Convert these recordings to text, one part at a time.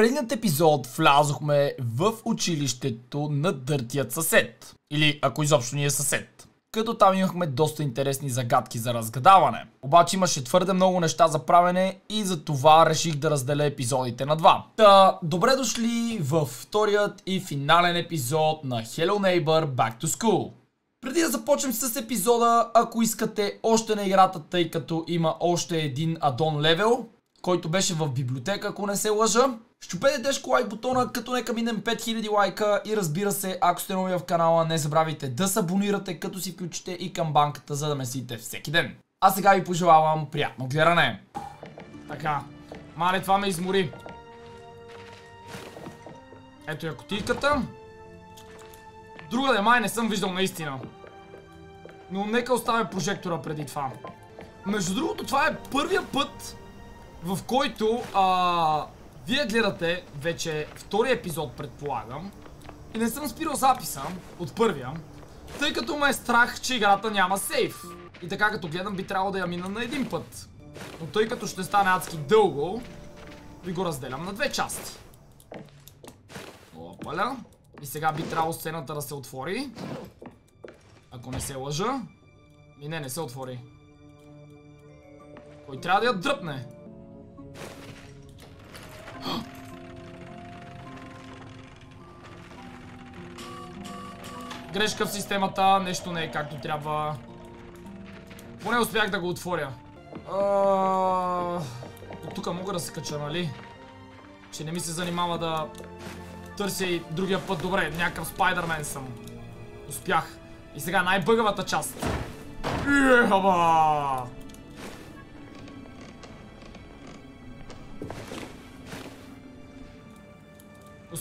предният епизод влязохме в училището на дъртият съсед. Или ако изобщо ни е съсед. Като там имахме доста интересни загадки за разгадаване. Обаче имаше твърде много неща за правене и за това реших да разделя епизодите на два. Та, добре дошли във вторият и финален епизод на Hello Neighbor Back to School. Преди да започнем с епизода, ако искате още на играта, тъй като има още един адон левел, който беше в библиотека, ако не се лъжа. Щупете тежко лайк бутона, като нека минем 5000 лайка и разбира се, ако сте нови в канала, не забравяйте да се абонирате, като си включите и към банката, за да месите всеки ден. А сега ви пожелавам приятно гледане. Така, мале това ме измори. Ето я котийката. Друга да май не съм виждал наистина. Но нека оставя прожектора преди това. Между другото, това е първия път, в който а, вие гледате вече втория епизод, предполагам. И не съм спирал записа от първия, тъй като ме е страх, че играта няма сейф. И така като гледам би трябвало да я мина на един път. Но тъй като ще стане адски дълго, ви го разделям на две части. Опаля. И сега би трябвало сцената да се отвори. Ако не се лъжа. Ми не, не се отвори. Кой трябва да я дръпне? Грешка в системата, нещо не е както трябва. Поне успях да го отворя. От тук мога да се кача, нали? Че не ми се занимава да търся и другия път. Добре, някакъв спайдермен съм. Успях. И сега най-бъгавата част. Ехаба!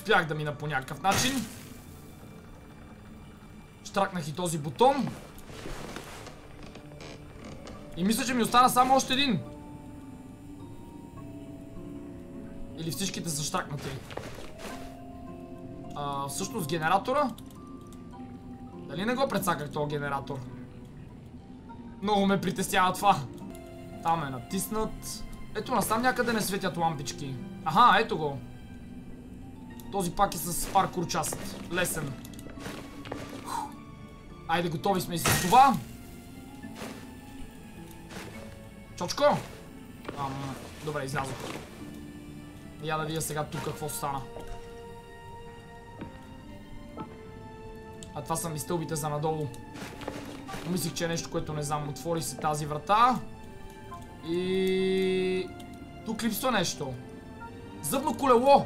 Успях да мина по някакъв начин. Штракнах и този бутон. И мисля, че ми остана само още един. Или всичките са штракнати. А, всъщност генератора? Дали не го прецаках този генератор? Много ме притеснява това. Там е натиснат. Ето насам някъде не светят лампички. Аха, ето го. Този пак е с паркур част. Лесен. Айде, готови сме и с това. Чочко! Ам, добре, излязох. Я да видя сега тук какво стана. А това са ми стълбите за надолу. Мислих, че е нещо, което не знам. Отвори се тази врата. И... Тук липсва нещо. Зъбно колело!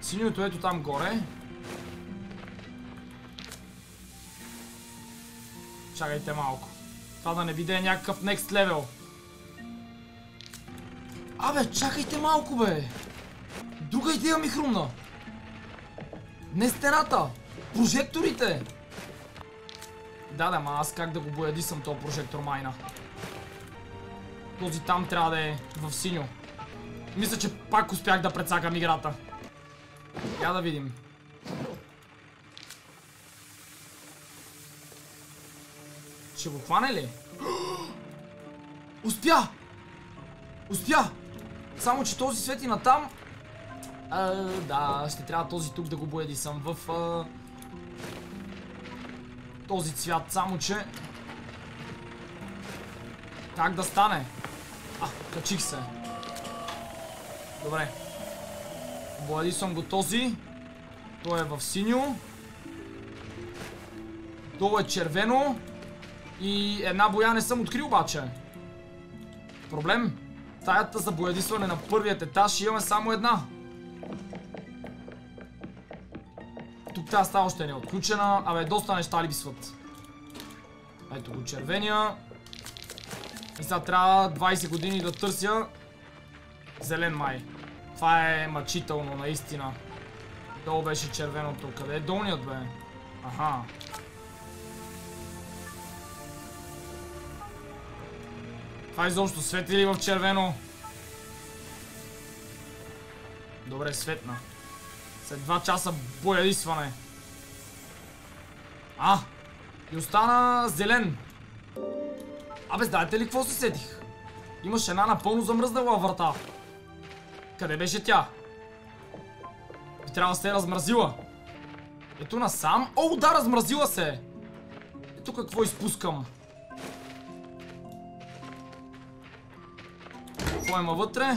Синьото ето там горе. Чакайте малко. Това да не биде някакъв next level. Абе, чакайте малко, бе! Друга идея ми хрумна! Не стената! Прожекторите! Да, да, ма аз как да го бояди съм този прожектор майна. Този там трябва да е в синьо. Мисля, че пак успях да прецакам играта. Я да видим. Ще го хване ли? Успя! Успя! Само, че този свети на там. А, да, ще трябва този тук да го бояди съм в а, този цвят. Само, че... Как да стане? А, качих се. Добре. Бояди съм го този. Той е в синьо. Долу е червено. И една боя не съм открил обаче. Проблем? Таята за боядисване на първият етаж имаме само една. Тук тази става още не е отключена. Абе, доста неща липсват. Ето го червения. И сега трябва 20 години да търся зелен май. Това е мъчително, наистина. Долу беше червеното. Къде е долният, бе? Аха. Това изобщо свети ли в червено? Добре, светна. След 2 часа боядисване. А! И остана зелен. Абе, знаете ли какво се сетих? Имаш една напълно замръзнала врата. Къде беше тя? Би трябва да се е размразила. Ето насам. О, да, размразила се. Ето какво изпускам. Какво има вътре?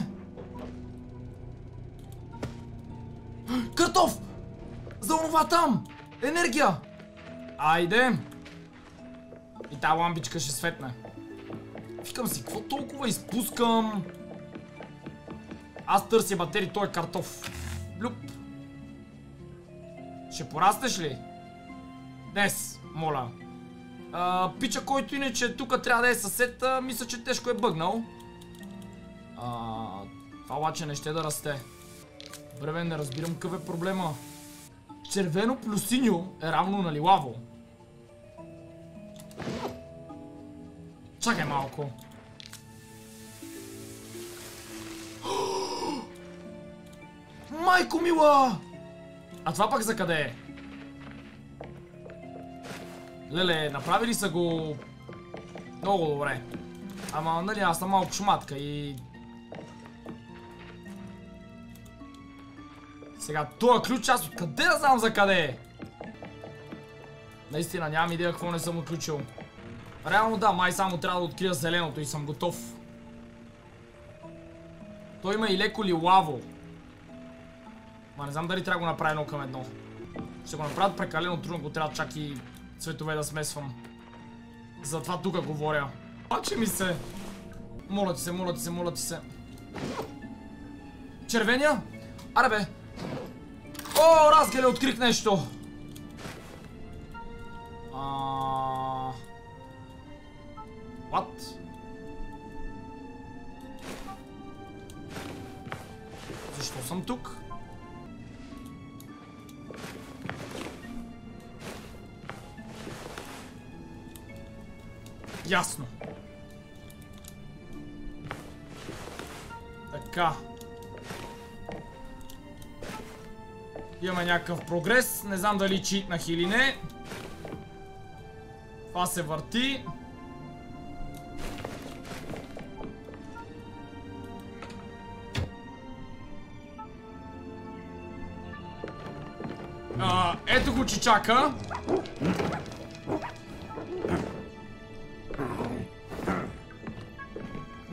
Картоф! За онова там! Енергия! Айде! И тази лампичка ще светне. Викам си, какво толкова изпускам? Аз търся батерии, той е картоф. Люп. Ще пораснеш ли? Днес, моля. А, пича, който иначе тук трябва да е съсед, а, мисля, че тежко е бъгнал. А, това обаче не ще да расте. Добре, бе, не разбирам какъв е проблема. Червено плюс синьо е равно на лилаво. Чакай малко. Майко мила! А това пак за къде е? Леле, направили са го... Много добре. Ама, нали, аз съм малко шматка и... Сега, това ключ аз откъде да знам за къде е? Наистина, нямам идея какво не съм отключил. Реално да, май само трябва да открия зеленото и съм готов. Той има и леко лилаво. Ма не знам дали трябва да го направя едно към едно. Ще го направят прекалено трудно, ако трябва чак и цветове да смесвам. Затова тук говоря. Паче ми се. Моля ти се, моля ти се, моля ти се. Червения? Аре бе. О, разгеле, открих нещо. А... What? Защо съм тук? Ясно. Така. Имаме някакъв прогрес. Не знам дали читнах или не. Това се върти. А, ето го чичака.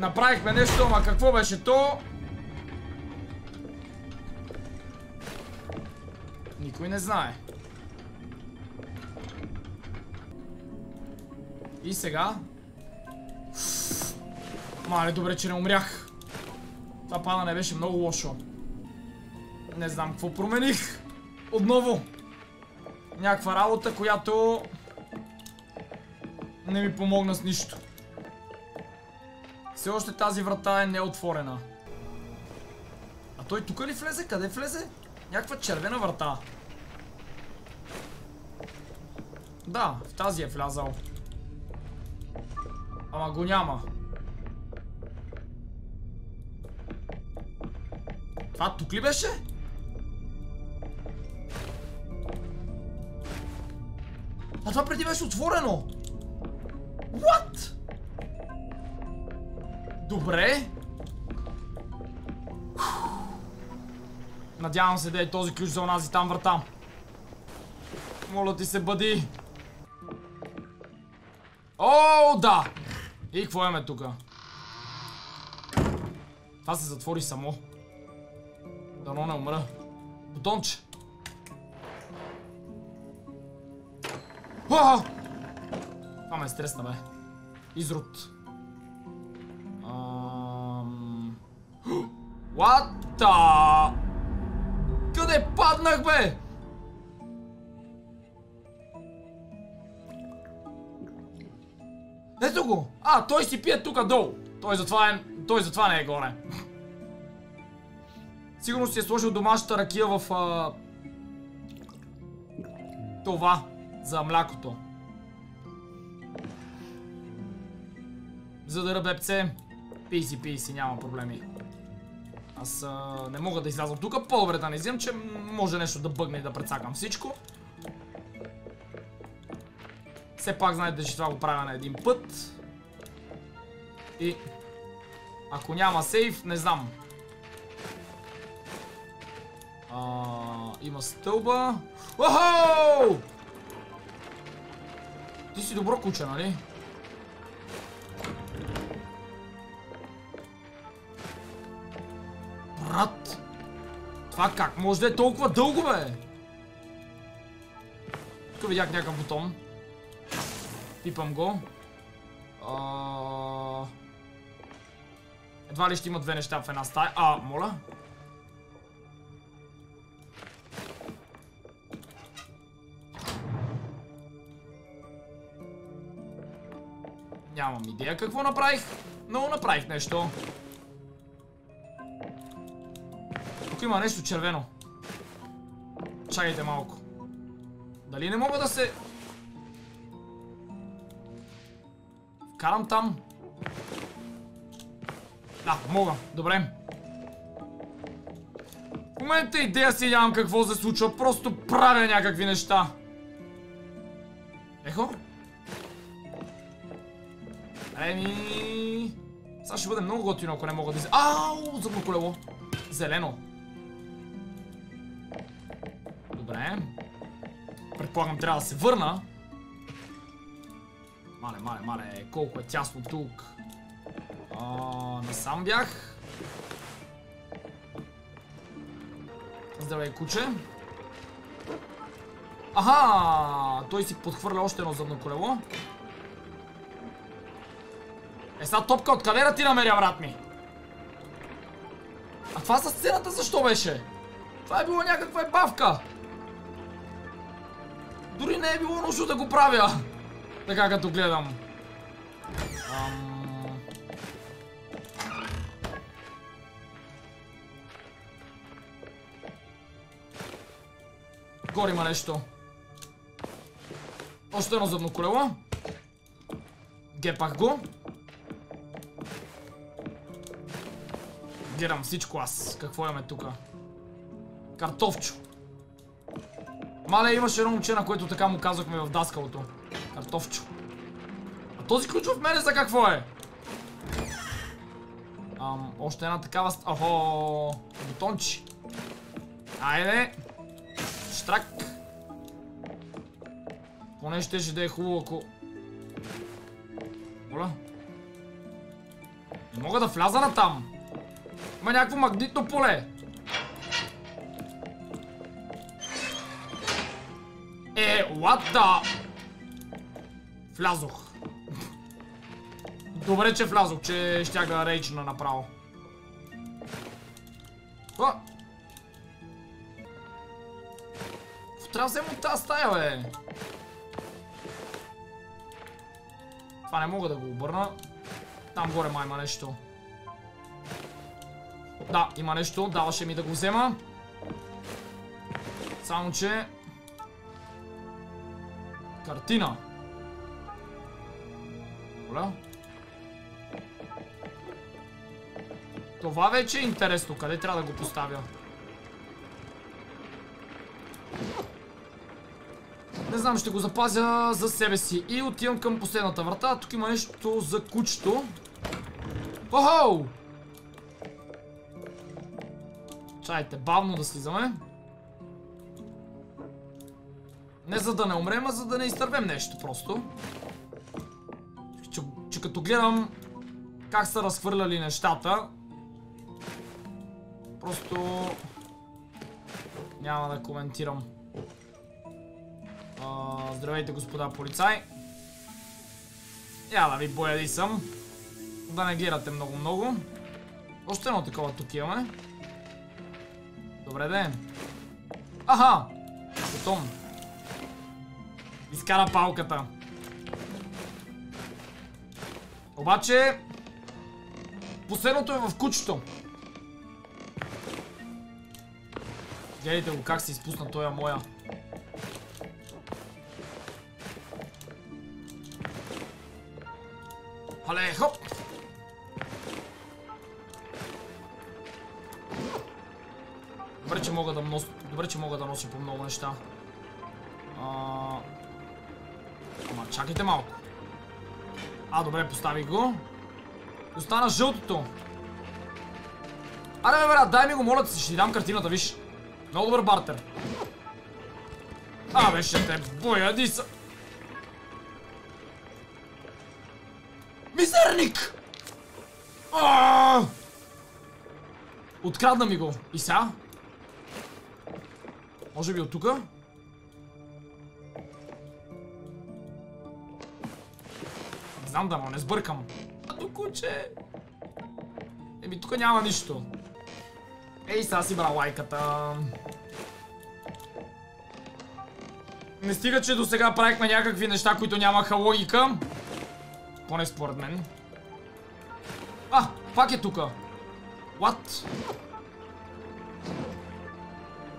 Направихме нещо, ама какво беше то? Никой не знае. И сега? Мале, добре, че не умрях. Това падане беше много лошо. Не знам какво промених. Отново. Някаква работа, която не ми помогна с нищо. Все още тази врата е неотворена. А той тук ли влезе? Къде влезе? Някаква червена врата. Да, в тази е влязал. Ама го няма. Това тук ли беше? А това преди беше отворено! What? Добре. Надявам се да е този ключ за онази там врата. Моля ти се, бъди. О, да! И какво имаме тука? Това се затвори само. Дано не умра. Бутонче. Това ме е стресна, бе. Изрод. What. Къде паднах, бе? Ето го! А, той си пие тука долу. Той затова, е... той затова не е горе. Сигурно си е сложил домашната ракия в а... това за млякото. За да ръбепце. Пий си, пий няма проблеми. Аз а, не мога да излязам тук. По-добре да не взем, че може нещо да бъгне и да прецакам всичко. Все пак знаете, че това го правя на един път. И... Ако няма сейф, не знам. А, има стълба. Охо! Ти си добро куче, нали? Това как може да е толкова дълго, бе? Тук видях някакъв бутон. Пипам го. А... Едва ли ще има две неща в една стая. А, моля. Нямам идея какво направих, но направих нещо. Тук има нещо червено. Чакайте малко. Дали не мога да се... Вкарам там? Да, мога. Добре. В момента идея си нямам какво се случва. Просто правя някакви неща. Ехо? Еми... Сега ще бъде много готино, ако не мога да из... Ау! Зъбно колело. Зелено. Предполагам, трябва да се върна. Мале, мале, мале, колко е тясно тук. А, насам бях. Здравей, куче. Аха! Той си подхвърля още едно задно колело. Е, сега топка откъде да ти намеря, брат ми? А това с сцената защо беше? Това е било някаква ебавка. Дори не е било нужно да го правя. Така като гледам. Ам... Горе има нещо. Още едно задно колело. Гепах го. Гледам всичко аз. Какво имаме тука? Картофчо. Мале, имаше едно момче, на което така му казахме в даскалото. Картофчо. А този ключ в мене за какво е? Ам, още една такава... Охо! Бутончи. Айде! Штрак! Поне ще да е хубаво, ако... Моля? Не мога да вляза на там. Има някакво магнитно поле. What. Влязох. Добре, че влязох, че щях да рейчна направо. А! Трябва да взема от тази стая, бе. Това не мога да го обърна. Там горе май има нещо. Да, има нещо. Даваше ми да го взема. Само, че... Картина. Оля. Това вече е интересно. Къде трябва да го поставя? Не знам, ще го запазя за себе си. И отивам към последната врата. Тук има нещо за кучето. Охоу! Чайте, бавно да слизаме. Не за да не умрем, а за да не изтървем нещо просто. Че, че като гледам как са разхвърляли нещата, просто няма да коментирам. А, здравейте, господа полицай. Я да ви бояди съм. Да не гледате много-много. Още едно такова тук имаме. Добре ден. Аха! Бутон. Изкара палката. Обаче... Последното е в кучето. Гледайте го как се изпусна тоя моя. Хале, хоп! Добре, че мога да нося, добре, че мога да нося по много неща. Чакайте малко. А, добре, поставих го. Остана жълтото. Аре, бе, брат, дай ми го, моля ти, ще ти дам картината, виж. Много добър бартер. А, бе, ще те боя, диса. Мизерник! Аааа! Открадна ми го. И сега? Може би от тука? Знам да, но не сбъркам. Ато куче! Еми, тук няма нищо. Ей, сега си бра лайката. Не стига, че до сега правихме някакви неща, които нямаха логика. Поне според мен. А, пак е тука. What?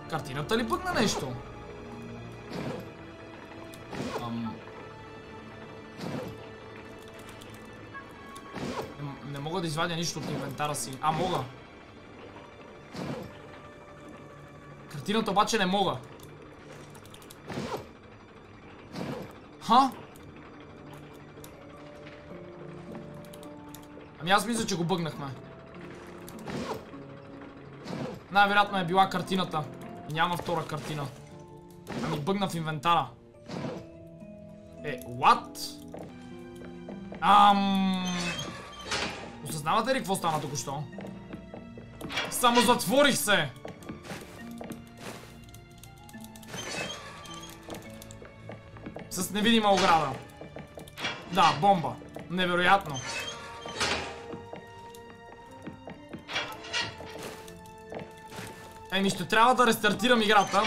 Картината ли пък на нещо? Да извадя нищо от инвентара си. А, мога. Картината обаче не мога. Ха? Ами аз мисля, че го бъгнахме. Най-вероятно е била картината. Няма втора картина. Ами бъгна в инвентара. Е, what? Ам... Осъзнавате ли какво стана току-що? Само затворих се! С невидима ограда. Да, бомба. Невероятно. Еми ще трябва да рестартирам играта.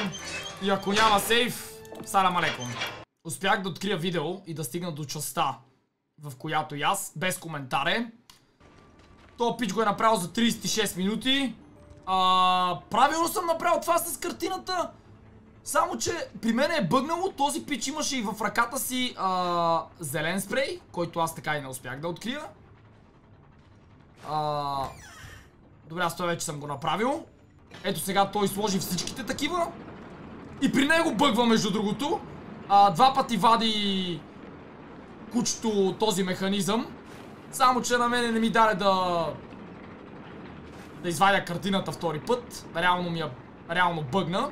И ако няма сейф, салям алеком. Успях да открия видео и да стигна до частта, в която и аз, без коментаре. То пич го е направил за 36 минути. А, правилно съм направил това с картината. Само, че при мен е бъгнало, този пич имаше и в ръката си а, зелен спрей, който аз така и не успях да открия. А, добре, аз това вече съм го направил. Ето сега той сложи всичките такива. И при него бъгва между другото. А, два пъти вади кучето този механизъм. Само, че на мене не ми даде да... Да извадя картината втори път. Реално ми я... Реално бъгна.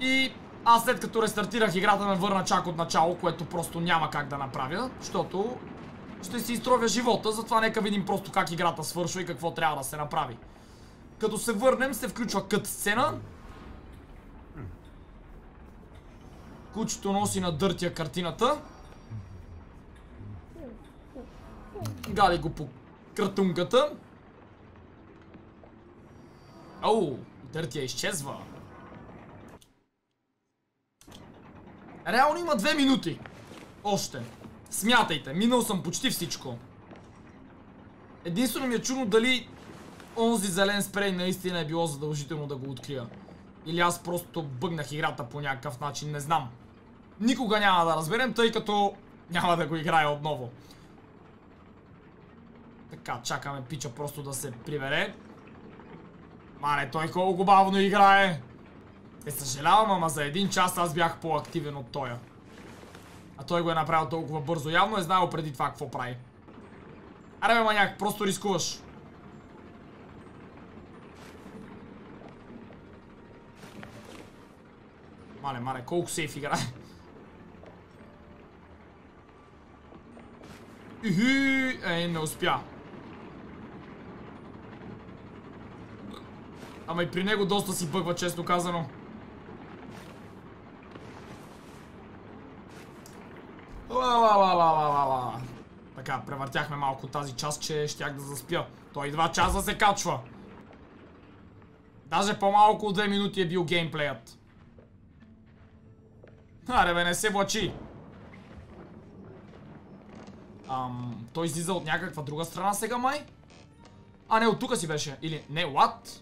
И аз след като рестартирах играта ме върна чак от начало, което просто няма как да направя, защото ще си изтровя живота, затова нека видим просто как играта свършва и какво трябва да се направи. Като се върнем, се включва кът сцена. Кучето носи на дъртия картината. Гали го по кратунката. Оу, дъртия изчезва. Реално има две минути. Още. Смятайте, минал съм почти всичко. Единствено ми е чудно дали онзи зелен спрей наистина е било задължително да го открия. Или аз просто бъгнах играта по някакъв начин, не знам. Никога няма да разберем, тъй като няма да го играя отново. Така, чакаме пича просто да се прибере. Мале, той колко бавно играе. Е, съжалявам, ама за един час аз бях по-активен от тоя. А той го е направил толкова бързо. Явно е знаел преди това какво прави. Аре бе, маняк, просто рискуваш. Мале, мале, колко сейф играе. Ихи, е, не успя. Ама и при него доста си бъгва, често казано. Ла-ла-ла-ла-ла-ла-ла. Така, превъртяхме малко тази част, че щях да заспя. Той два часа се качва. Даже по-малко от 2 минути е бил геймплеят. Аре бе, не се влачи. Ам, той излиза от някаква друга страна сега май? А, не, от тука си беше. Или, не, what?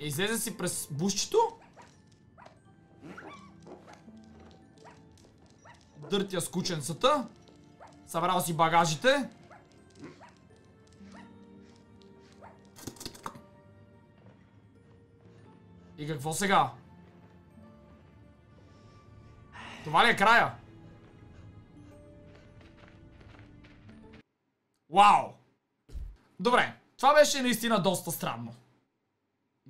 Излезе си през бушчето. Дъртя с кученцата. Събрал си багажите. И какво сега? Това ли е края? Вау! Добре, това беше наистина доста странно.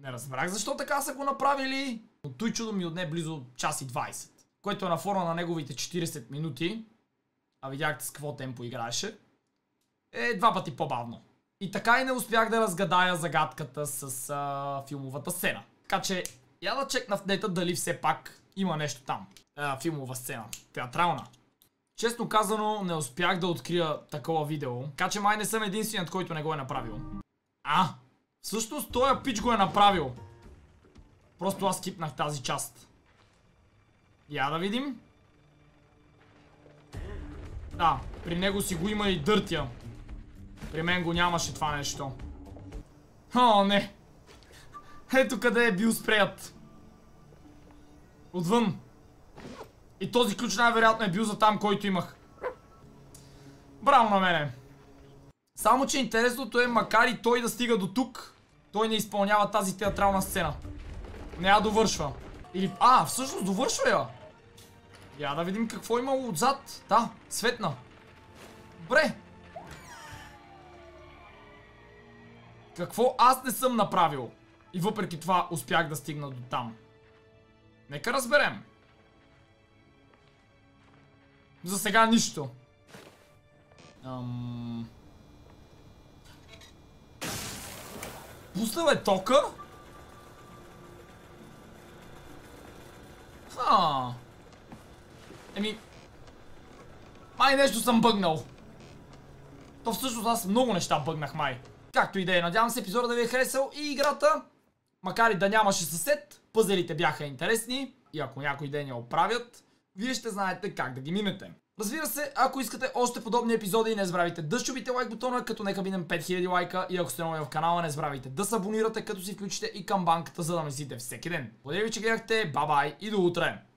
Не разбрах защо така са го направили, но той чудо ми отне близо час и 20, което е на форма на неговите 40 минути, а видяхте с какво темпо играеше, е два пъти по-бавно. И така и не успях да разгадая загадката с а, филмовата сцена. Така че, я да чекна в нета дали все пак има нещо там. А, филмова сцена. Театрална. Честно казано, не успях да открия такова видео. Така че май не съм единственият, който не го е направил. А, всъщност този пич го е направил. Просто аз скипнах тази част. Я да видим. Да, при него си го има и дъртя. При мен го нямаше това нещо. О, не. Ето къде е бил спреят. Отвън. И този ключ най-вероятно е бил за там, който имах. Браво на мене. Само, че интересното е, макар и той да стига до тук, той не изпълнява тази театрална сцена. Не я довършва. Или... А, всъщност довършва я. Я да видим какво имало отзад. Да, светна. Добре. Какво аз не съм направил? И въпреки това успях да стигна до там. Нека разберем. За сега нищо. Ам... Пуснал е тока? Ха. Еми... Май нещо съм бъгнал. То всъщност аз много неща бъгнах май. Както и да е, надявам се епизода да ви е харесал и играта. Макар и да нямаше съсед, пъзелите бяха интересни и ако някой ден я оправят, вие ще знаете как да ги минете. Разбира се, ако искате още подобни епизоди, не забравяйте да щупите лайк бутона, като нека минем 5000 лайка и ако сте нови в канала, не забравяйте да се абонирате, като си включите и камбанката, за да месите всеки ден. Благодаря ви, че гледахте, бабай и до утре!